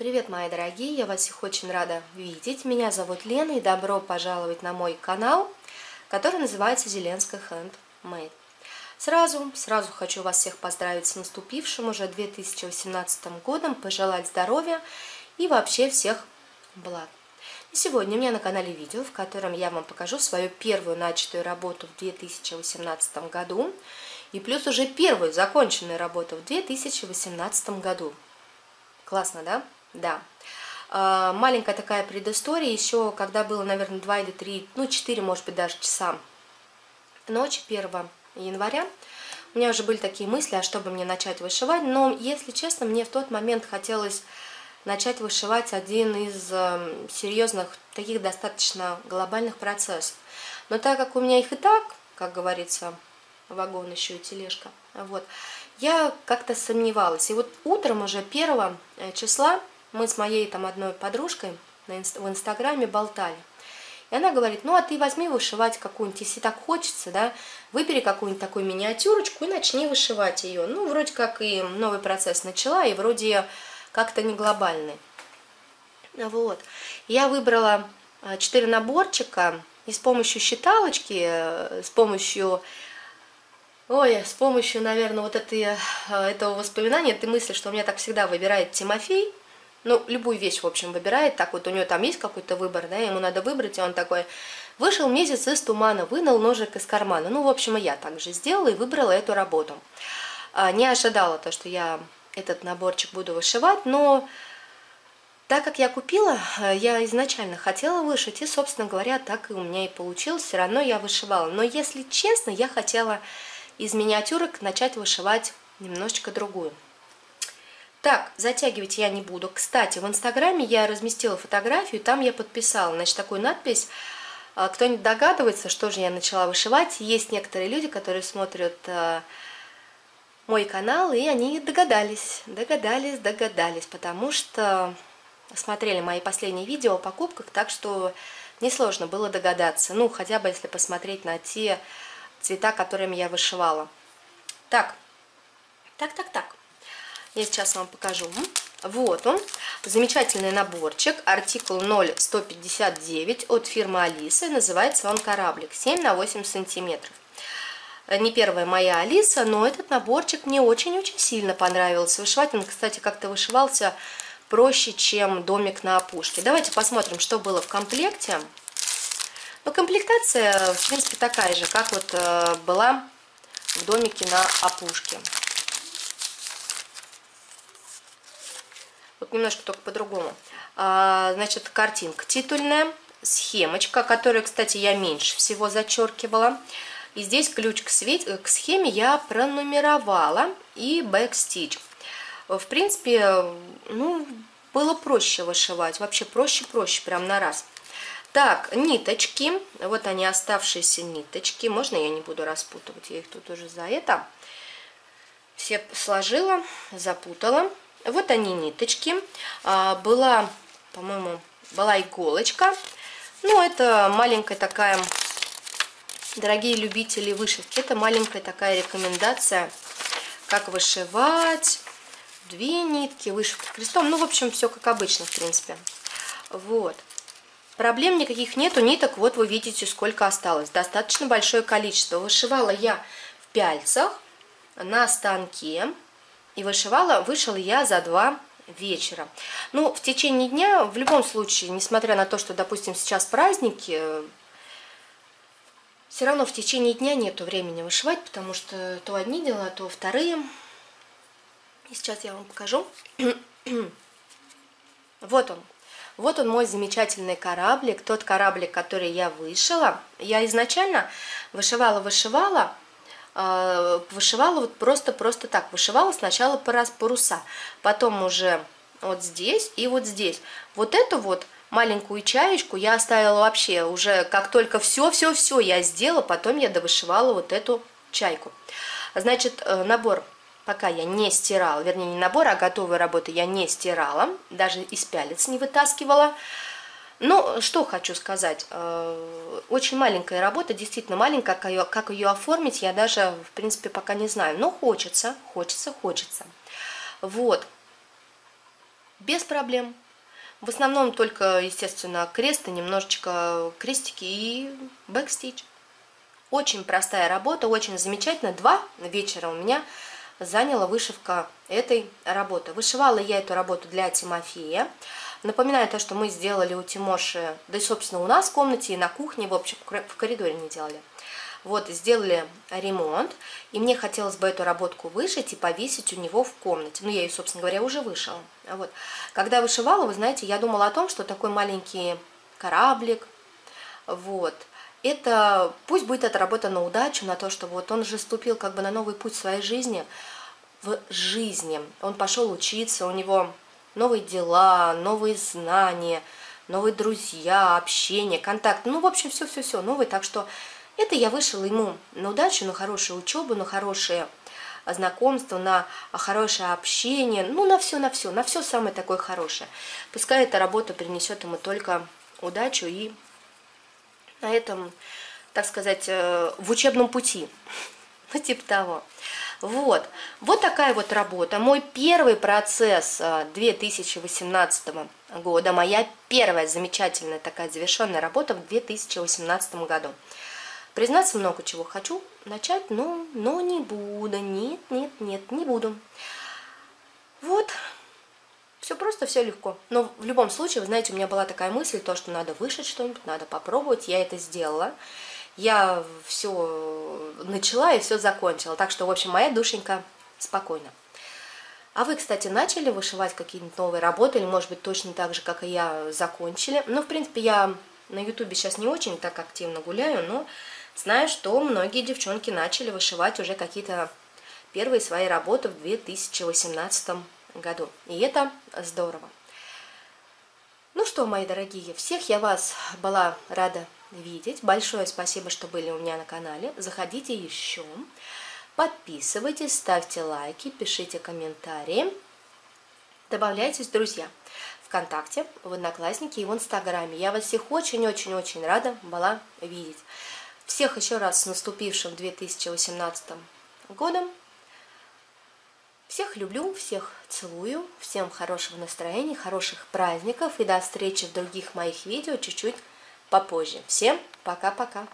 Привет, мои дорогие! Я вас всех очень рада видеть. Меня зовут Лена и добро пожаловать на мой канал, который называется Зеленская Handmade. Сразу, сразу хочу вас всех поздравить с наступившим уже 2018 годом, пожелать здоровья и вообще всех благ. И сегодня у меня на канале видео, в котором я вам покажу свою первую начатую работу в 2018 году и плюс уже первую законченную работу в 2018 году. Классно, да? Да. А, маленькая такая предыстория, еще когда было, наверное, 2 или 3, ну 4, может быть, даже часа ночи 1 января, у меня уже были такие мысли, а чтобы мне начать вышивать, но, если честно, мне в тот момент хотелось начать вышивать один из э, серьезных, таких достаточно глобальных процессов. Но так как у меня их и так, как говорится, вагон еще и тележка, вот, я как-то сомневалась. И вот утром уже 1 э, числа мы с моей там одной подружкой в Инстаграме болтали. И она говорит, ну а ты возьми вышивать какую-нибудь, если так хочется, да, выбери какую-нибудь такую миниатюрочку и начни вышивать ее. Ну, вроде как и новый процесс начала, и вроде как-то не глобальный. Вот. Я выбрала э, четыре наборчика, и с помощью считалочки, э, с помощью Ой, с помощью, наверное, вот этой, э, этого воспоминания, ты мысли, что у меня так всегда выбирает Тимофей, ну, любую вещь, в общем, выбирает, так вот у него там есть какой-то выбор, да, ему надо выбрать, и он такой, вышел месяц из тумана, вынул ножик из кармана. Ну, в общем, и я также сделала и выбрала эту работу. А, не ожидала то, что я этот наборчик буду вышивать, но так как я купила, э, я изначально хотела вышить, и, собственно говоря, так и у меня и получилось, все равно я вышивала. Но, если честно, я хотела из миниатюрок начать вышивать немножечко другую. Так, затягивать я не буду. Кстати, в Инстаграме я разместила фотографию, там я подписала, значит, такую надпись. А, кто-нибудь догадывается, что же я начала вышивать? Есть некоторые люди, которые смотрят э, мой канал, и они догадались, догадались, догадались, потому что смотрели мои последние видео о покупках, так что несложно было догадаться. Ну, хотя бы если посмотреть на те цвета, которыми я вышивала. Так, так, так, так. Я сейчас вам покажу. Вот он, замечательный наборчик, артикул 0159 от фирмы Алиса. Называется он кораблик 7 на 8 сантиметров. Не первая моя Алиса, но этот наборчик мне очень-очень сильно понравился. Вышивать он, кстати, как-то вышивался проще, чем домик на опушке. Давайте посмотрим, что было в комплекте. Ну, комплектация, в принципе, такая же, как вот э, была в домике на опушке. Вот немножко только по-другому. А, значит, картинка титульная, схемочка, которую, кстати, я меньше всего зачеркивала. И здесь ключ к, свет... к схеме я пронумеровала и бэкстич. В принципе, ну, было проще вышивать, вообще проще-проще, прям на раз. Так, ниточки, вот они оставшиеся ниточки, можно я не буду распутывать, я их тут уже за это все сложила, запутала. Вот они ниточки. А, была, по-моему, была иголочка. Ну, это маленькая такая, дорогие любители вышивки, это маленькая такая рекомендация, как вышивать. Две нитки, вышивка крестом. Ну, в общем, все как обычно, в принципе. Вот. Проблем никаких нету, ниток вот вы видите, сколько осталось. Достаточно большое количество. Вышивала я в пяльцах на станке. И вышивала, вышел я за два вечера. Ну, в течение дня, в любом случае, несмотря на то, что, допустим, сейчас праздники, все равно в течение дня нету времени вышивать, потому что то одни дела, то вторые. И сейчас я вам покажу. вот он. Вот он мой замечательный кораблик, тот кораблик, который я вышила. Я изначально вышивала-вышивала, Э, вышивала вот просто-просто так. Вышивала сначала паруса, потом уже вот здесь и вот здесь. Вот эту вот маленькую чаечку я оставила вообще уже, как только все-все-все я сделала, потом я довышивала вот эту чайку. Значит, э, набор пока я не стирала, вернее не набор, а готовую работу я не стирала, даже из пялец не вытаскивала. Ну, что хочу сказать. Э, очень маленькая работа, действительно маленькая. Как ее, как ее оформить, я даже, в принципе, пока не знаю. Но хочется, хочется, хочется. Вот. без проблем. В основном только, естественно, крест и немножечко крестики и бэкстич. Очень простая работа, очень замечательно. Два вечера у меня заняла вышивка этой работы. Вышивала я эту работу для Тимофея. Напоминаю то, что мы сделали у Тимоши, да и, собственно, у нас в комнате и на кухне, в общем, в коридоре не делали. Вот, сделали ремонт, и мне хотелось бы эту работку вышить и повесить у него в комнате. Ну, я ее, собственно говоря, уже вышила. Вот. Когда я вышивала, вы знаете, я думала о том, что такой маленький кораблик, вот, это, пусть будет эта работа на удачу, на то, что вот он же ступил как бы на новый путь своей жизни, в жизни. Он пошел учиться, у него новые дела, новые знания, новые друзья, общение, контакт. Ну, в общем, все-все-все новое. Так что это я вышла ему на удачу, на хорошую учебу, на хорошее знакомство, на хорошее общение, ну, на все, на все, на все самое такое хорошее. Пускай эта работа принесет ему только удачу и на этом, так сказать, э, в учебном пути, ну, типа того. Вот, вот такая вот работа. Мой первый процесс 2018 э, года, моя первая замечательная такая завершенная работа в 2018 году. Признаться, много чего хочу начать, но, но не буду. Нет, нет, нет, не буду. Все просто, все легко. Но в любом случае, вы знаете, у меня была такая мысль, то, что надо вышить что-нибудь, надо попробовать. Я это сделала я все начала и все закончила. Так что, в общем, моя душенька спокойна. А вы, кстати, начали вышивать какие-нибудь новые работы, или, может быть, точно так же, как и я, закончили? Ну, в принципе, я на ютубе сейчас не очень так активно гуляю, но знаю, что многие девчонки начали вышивать уже какие-то первые свои работы в 2018 году. И это здорово. Ну что, мои дорогие, всех я вас была рада видеть. Большое спасибо, что были у меня на канале. Заходите еще. Подписывайтесь, ставьте лайки, пишите комментарии. Добавляйтесь друзья ВКонтакте, в Одноклассники и в Инстаграме. Я вас всех очень-очень-очень рада была видеть. Всех еще раз с наступившим 2018 годом. Всех люблю, всех целую, всем хорошего настроения, хороших праздников и до встречи в других моих видео чуть-чуть попозже. Всем пока-пока!